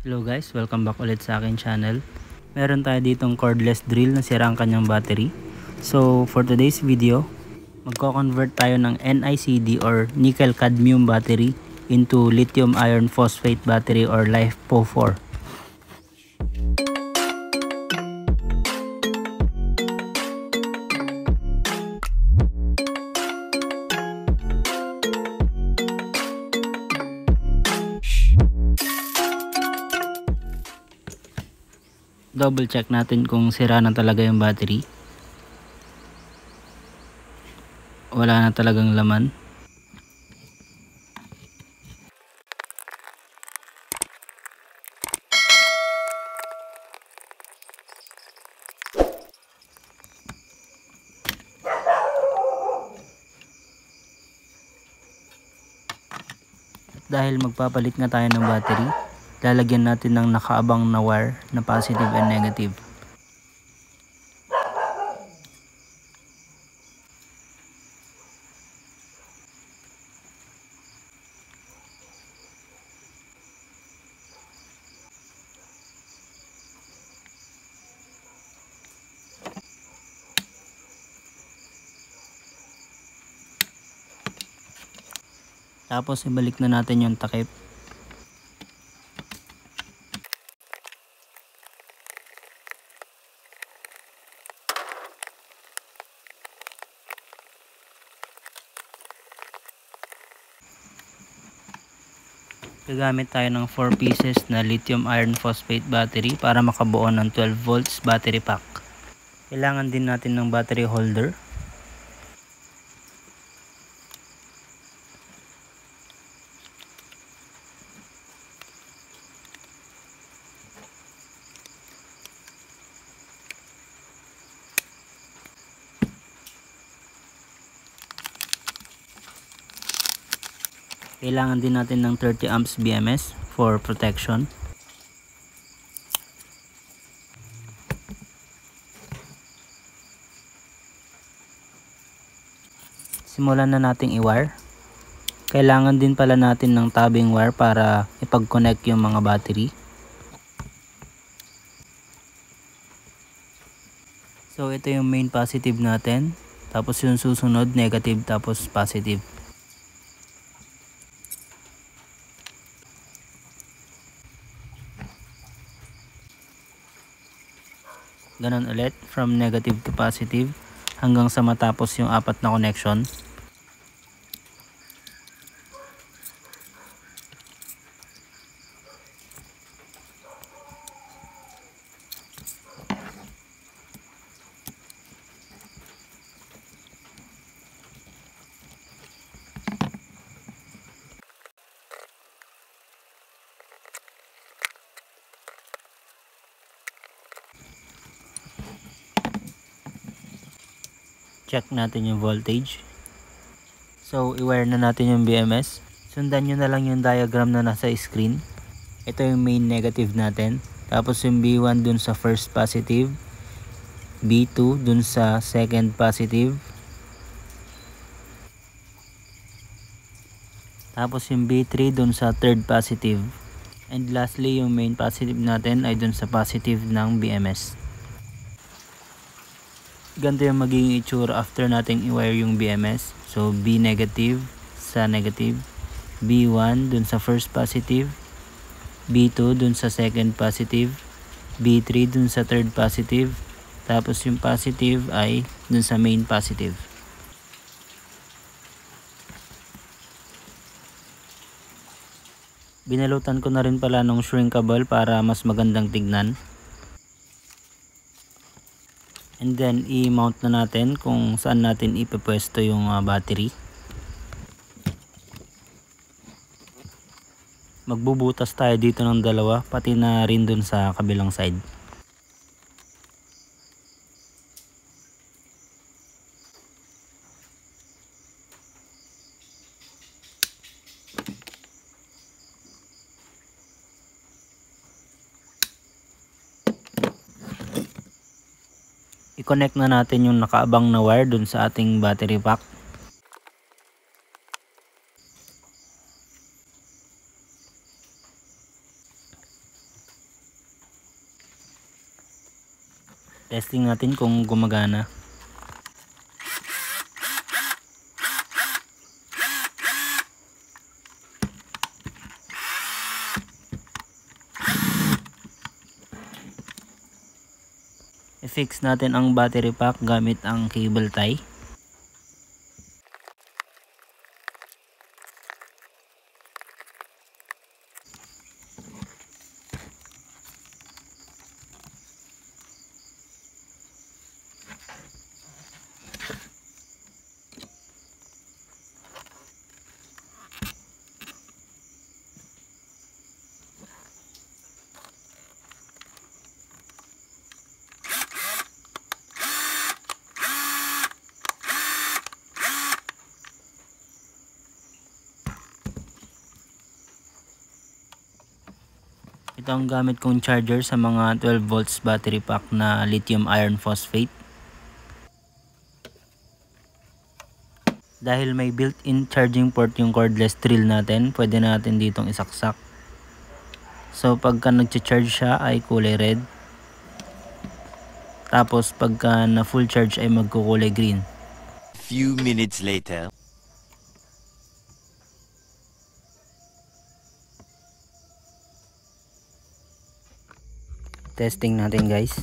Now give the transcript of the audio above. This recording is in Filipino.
Hello guys, welcome back ulit sa akin channel. Meron tayo ditong cordless drill na sira ang kanyang battery. So for today's video, magko-convert tayo ng NICD or nickel cadmium battery into lithium iron phosphate battery or LiFePO4. Double check natin kung sira na talaga yung battery. Wala na talagang laman. Dahil magpapalit nga tayo ng battery lalagyan natin ng nakaabang na wire na positive and negative. Tapos ibalik na natin yung takip gagamit tayo ng 4 pieces na lithium iron phosphate battery para makabuo ng 12 volts battery pack. Kailangan din natin ng battery holder kailangan din natin ng 30 amps BMS for protection. Simulan na nating i-wire. Kailangan din pala natin ng tabbing wire para ipag-connect yung mga battery. So ito yung main positive natin. Tapos yung susunod negative tapos positive Ganon ulit from negative to positive hanggang sa matapos yung apat na connection. Check natin yung voltage. So i-wire na natin yung BMS sundan nyo na lang yung diagram na nasa screen. Ito yung main negative natin. Tapos yung B1 dun sa first positive. B2 dun sa second positive. Tapos yung B3 dun sa third positive. And lastly yung main positive natin ay dun sa positive ng BMS ganito yung magiging itsura after nating i-wire yung BMS. So, B negative sa negative. B1 dun sa first positive. B2 dun sa second positive. B3 dun sa third positive. Tapos yung positive ay dun sa main positive. Binalutan ko na rin pala ng shrinkable para mas magandang tignan. And then i-mount na natin kung saan natin ipepwesto yung uh, battery. Magbubutas tayo dito ng dalawa pati na rin dun sa kabilang side i-connect na natin yung nakaabang na wire dun sa ating battery pack. Testing natin kung gumagana. I-fix natin ang battery pack gamit ang cable tie. Ito ang gamit kong charger sa mga 12 volts battery pack na lithium iron phosphate. Dahil may built-in charging port yung cordless drill natin, pwede natin ditong isaksak. So pagka nag-charge siya ay kulay red. Tapos pagka na full charge ay magkukulay green. Few minutes later. Testing natin guys.